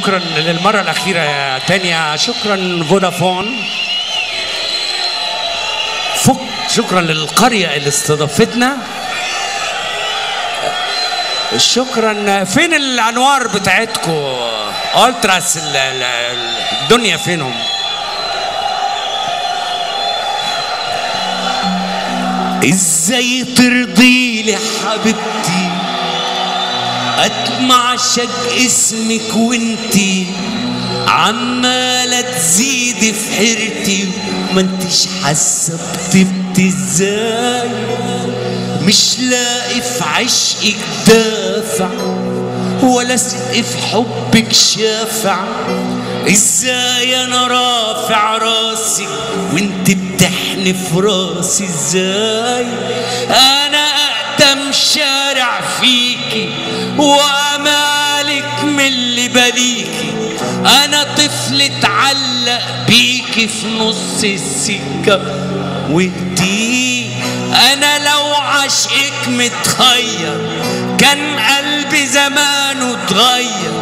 شكرا للمرة الأخيرة يا تانية. شكرا فودافون. فك شكرا للقرية اللي استضافتنا. شكرا فين الأنوار بتاعتكم ألتراس ال- ال- الدنيا فينهم؟ إزاي ترضي لي حبيبتي؟ اتمع شق اسمك وانتي عمالة تزيدي في حيرتي ما انتش حاسة بطيبتي إزاي مش لاقي في عشقك دافع ولا سقف في حبك شافع. إزاي أنا رافع راسي وانت بتحني في راسي؟ إزاي؟ أنا اقدم شارع في نص السكة. وانتي أنا لو عشقك متخير كان قلبي زمانه اتغير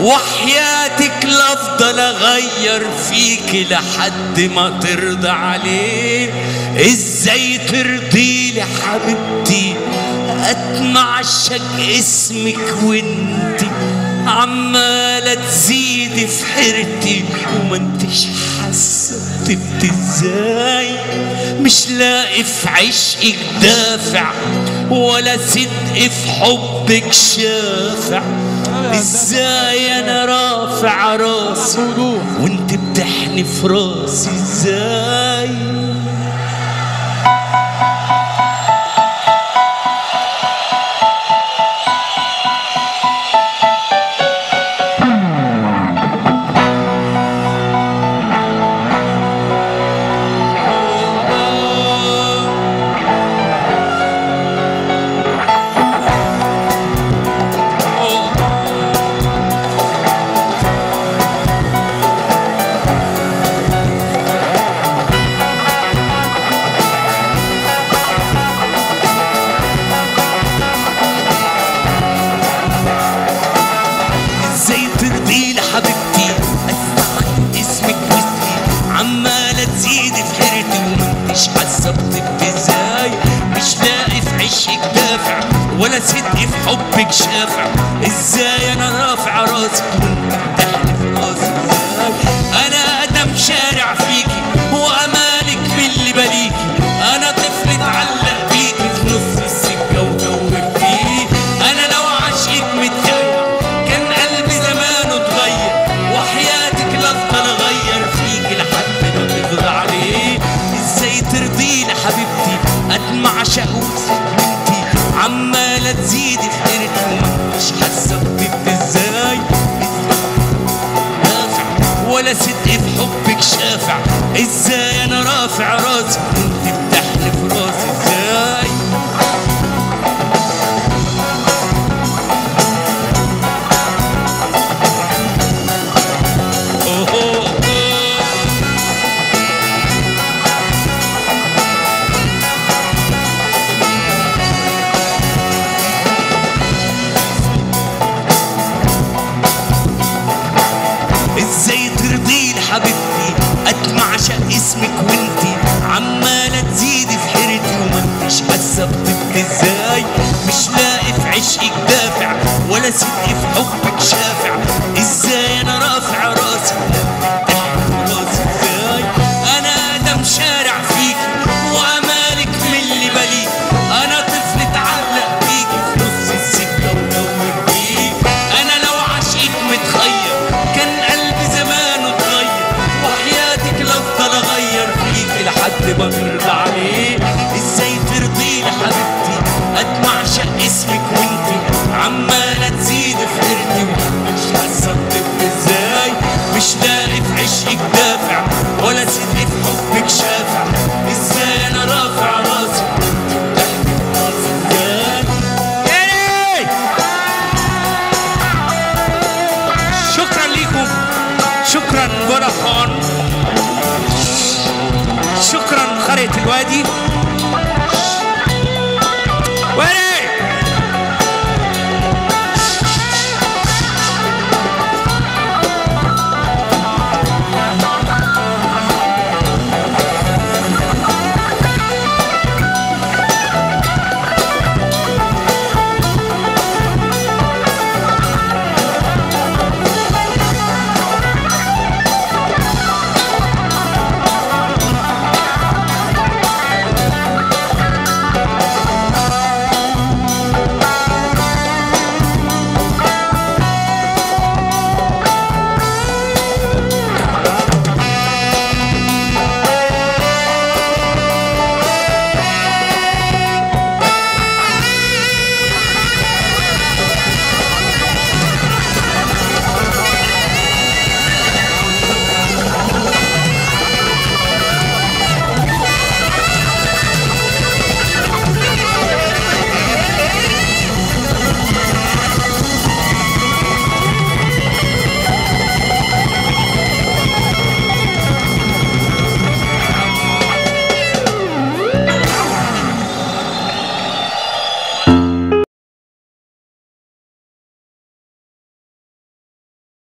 وحياتك لافضل أغير فيكي لحد ما ترضى عليه. إزاي ترضي لي حبيبتي؟ أتمع شق اسمك وانتي عمالة تزيدي في حيرتي وما انتش طبت إزاي مش لاقي في عشقك دافع ولا صدق في حبك شافع. إزاي أنا رافع راسي وأنت بتحني في راسي؟ إزاي؟ صدق في حبك شافع. إزاي أنا رافع راسي؟ إزاي أنا رافع راسي. إزاي؟ مش لاقي في عشقك دافع ولا صدق في حبك شافع. إزاي أنا رافع راسي؟ راسي إزاي؟ أنا آدم شارع وأمالك أنا طفل اتعلق في نص السكه بيك. أنا لو متخير كان قلبي اتغير. وحياتك لافضل أغير لحد ما ترضى عليه. شق